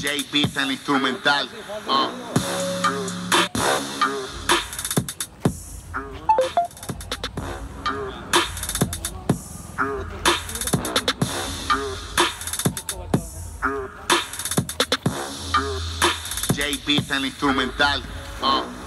JB está en instrumental. Oh. Uh. JB está en instrumental. Uh.